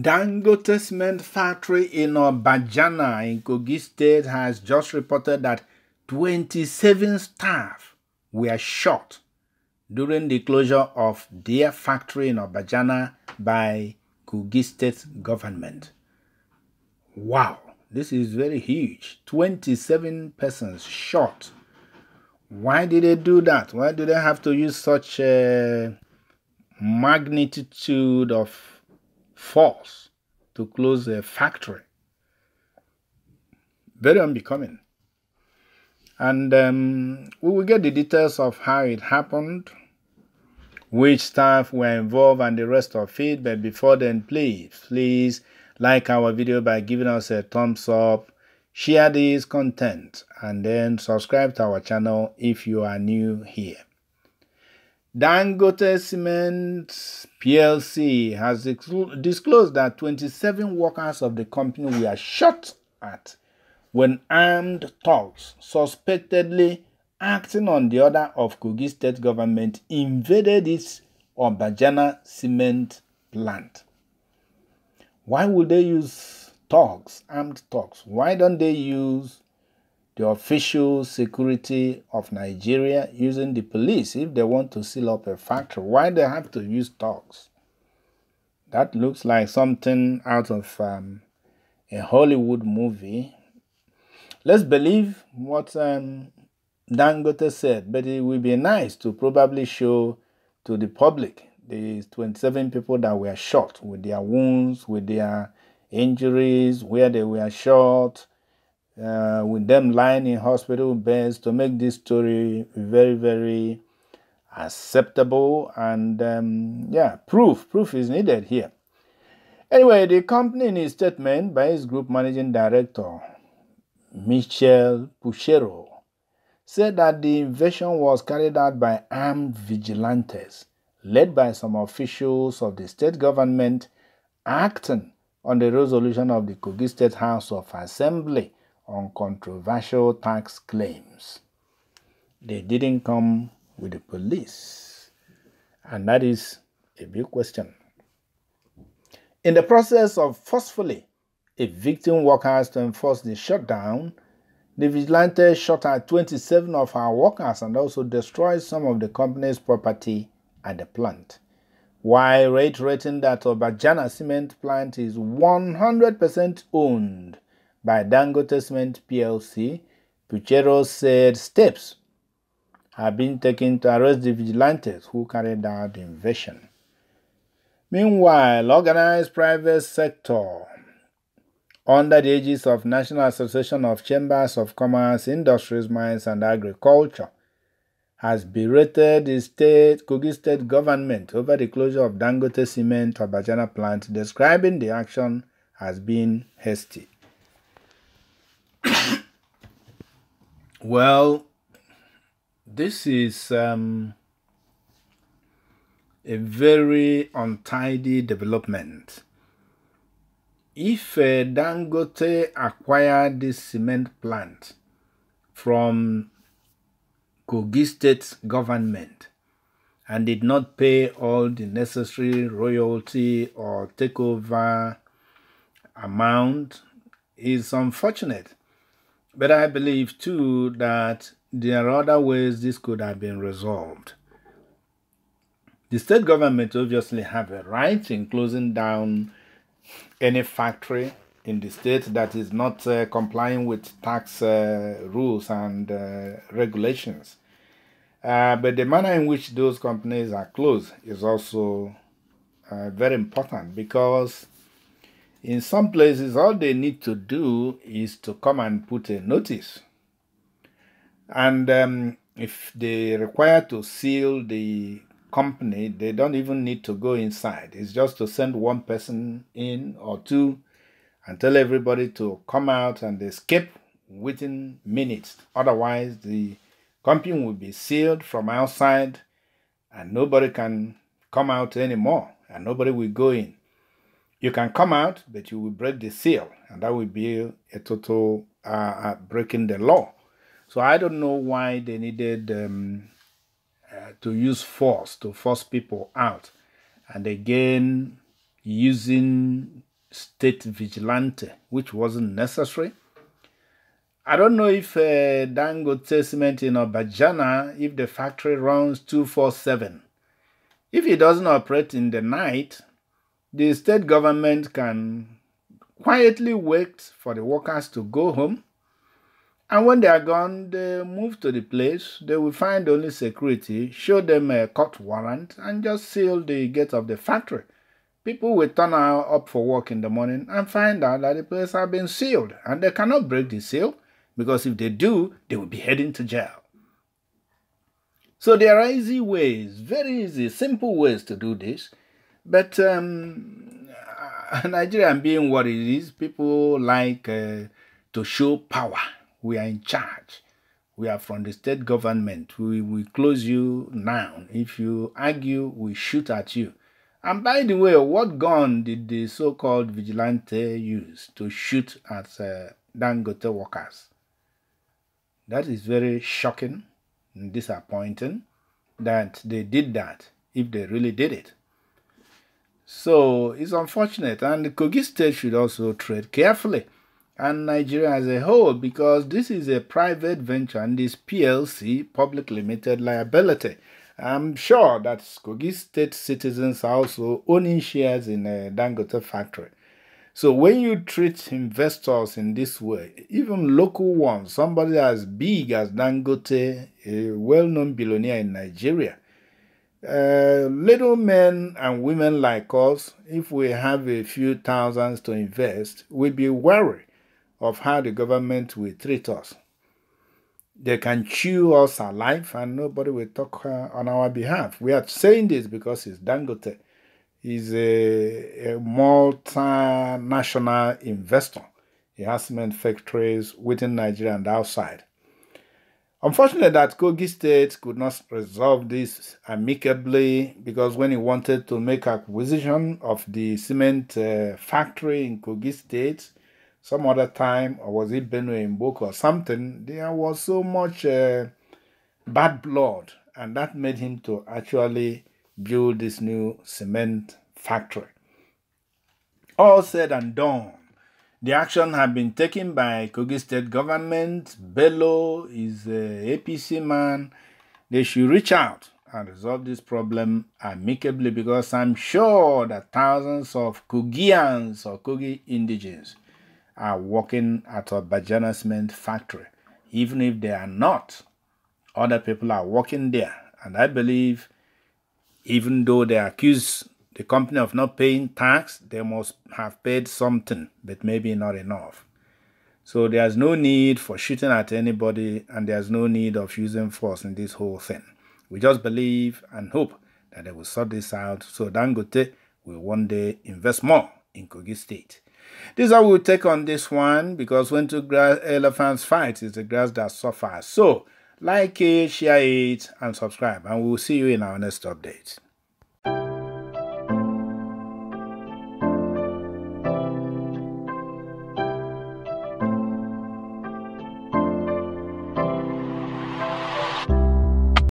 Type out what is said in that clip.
Dangote cement factory in Obajana in Kogi State has just reported that 27 staff were shot during the closure of their factory in Obajana by Kogi State government. Wow, this is very huge. 27 persons shot. Why did they do that? Why do they have to use such a magnitude of force to close a factory. Very unbecoming. And um, we will get the details of how it happened, which staff were involved, and the rest of it. But before then, please, please like our video by giving us a thumbs up, share this content, and then subscribe to our channel if you are new here. Dangote Cement PLC has disclosed that 27 workers of the company were shot at when armed thugs suspectedly acting on the order of Kogi state government invaded its Obajana cement plant. Why would they use thugs, armed thugs? Why don't they use the official security of Nigeria using the police if they want to seal up a factory. Why they have to use dogs? That looks like something out of um, a Hollywood movie. Let's believe what um, Dangote said, but it would be nice to probably show to the public the 27 people that were shot with their wounds, with their injuries, where they were shot, uh, with them lying in hospital beds to make this story very, very acceptable. And um, yeah, proof, proof is needed here. Anyway, the company in a statement by its group managing director, Michel Puchero, said that the invasion was carried out by armed vigilantes led by some officials of the state government acting on the resolution of the Kogi State House of Assembly on controversial tax claims. They didn't come with the police. And that is a big question. In the process of forcefully evicting workers to enforce the shutdown, the vigilantes shot at 27 of our workers and also destroyed some of the company's property at the plant. While reiterating that Obajana cement plant is 100% owned by Dangote Cement PLC, Puchero said steps have been taken to arrest the vigilantes who carried out the invasion. Meanwhile, organized private sector under the aegis of National Association of Chambers of Commerce, Industries, Mines and Agriculture has berated the state Kogi state government over the closure of Dangote Cement Obajana plant, describing the action as being hasty. Well, this is um, a very untidy development. If uh, Dangote acquired this cement plant from Kogi State government and did not pay all the necessary royalty or takeover amount is unfortunate. But I believe too that there are other ways this could have been resolved. The state government obviously have a right in closing down any factory in the state that is not uh, complying with tax uh, rules and uh, regulations. Uh, but the manner in which those companies are closed is also uh, very important because in some places, all they need to do is to come and put a notice. And um, if they require to seal the company, they don't even need to go inside. It's just to send one person in or two and tell everybody to come out and escape within minutes. Otherwise, the company will be sealed from outside and nobody can come out anymore and nobody will go in. You can come out, but you will break the seal, and that will be a total uh, uh, breaking the law. So I don't know why they needed um, uh, to use force to force people out, and again using state vigilante, which wasn't necessary. I don't know if uh, Dangote Cement in Obajana, if the factory runs 247. If it doesn't operate in the night, the state government can quietly wait for the workers to go home. And when they are gone, they move to the place. They will find only security, show them a court warrant, and just seal the gate of the factory. People will turn up for work in the morning and find out that the place has been sealed, and they cannot break the seal because if they do, they will be heading to jail. So there are easy ways, very easy, simple ways to do this. But um, Nigeria being what it is, people like uh, to show power. We are in charge. We are from the state government. We will close you now. If you argue, we shoot at you. And by the way, what gun did the so-called vigilante use to shoot at uh, Dangote workers? That is very shocking and disappointing that they did that, if they really did it. So it's unfortunate, and the Kogi state should also tread carefully, and Nigeria as a whole, because this is a private venture and this PLC, public limited liability. I'm sure that Kogi state citizens are also owning shares in a Dangote factory. So when you treat investors in this way, even local ones, somebody as big as Dangote, a well-known billionaire in Nigeria, uh, little men and women like us, if we have a few thousands to invest, will be wary of how the government will treat us. They can chew us alive and nobody will talk uh, on our behalf. We are saying this because it's Dangote is a, a multinational investor. He has cement factories within Nigeria and outside. Unfortunately, that Kogi State could not resolve this amicably because when he wanted to make acquisition of the cement uh, factory in Kogi State, some other time, or was it Benue in Gboko or something, there was so much uh, bad blood, and that made him to actually build this new cement factory. All said and done, the action had been taken by Kogi State government. Bello is a APC man. They should reach out and resolve this problem amicably because I'm sure that thousands of Kogians or Kogi indigenes are working at Obajana cement factory. Even if they are not, other people are working there. And I believe even though they accuse the company of not paying tax, they must have paid something, but maybe not enough. So there's no need for shooting at anybody, and there's no need of using force in this whole thing. We just believe and hope that they will sort this out so Dangote will one day invest more in Kogi State. This is how we'll take on this one because when two elephants fight, it's the grass that suffers. So, like it, share it, and subscribe, and we'll see you in our next update.